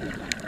Yeah.